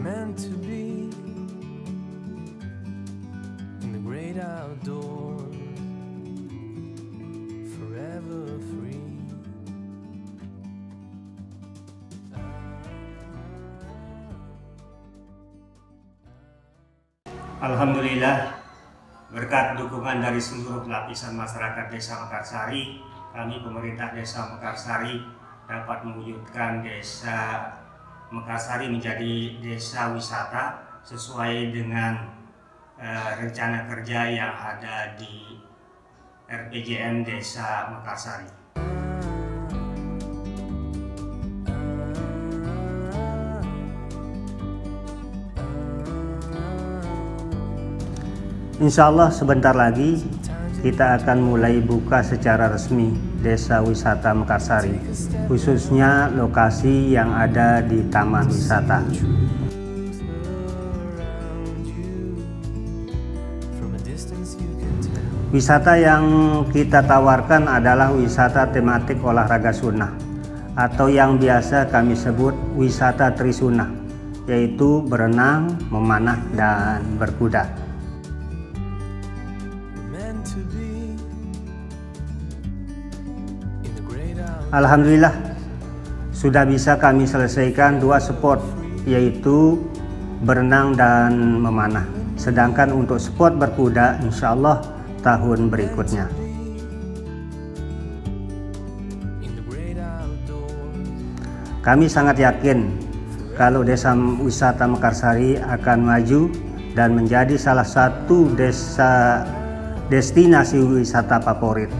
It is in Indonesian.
Meant to be in the great outdoors, forever free. Alhamdulillah berkat dukungan dari seluruh lapisan masyarakat Desa Mekarsari, kami pemerintah Desa Mekarsari dapat mewujudkan Desa Mekarsari menjadi desa wisata sesuai dengan eh, rencana kerja yang ada di RPJM Desa Mekarsari. Insya Allah sebentar lagi kita akan mulai buka secara resmi Desa Wisata Mekarsari, khususnya lokasi yang ada di Taman Wisata. Wisata yang kita tawarkan adalah wisata tematik olahraga sunnah atau yang biasa kami sebut wisata trisuna, yaitu berenang, memanah, dan berkuda. Alhamdulillah sudah bisa kami selesaikan dua sport yaitu berenang dan memanah. Sedangkan untuk sport berkuda insya Allah tahun berikutnya. Kami sangat yakin kalau desa wisata Mekarsari akan maju dan menjadi salah satu desa destinasi wisata favorit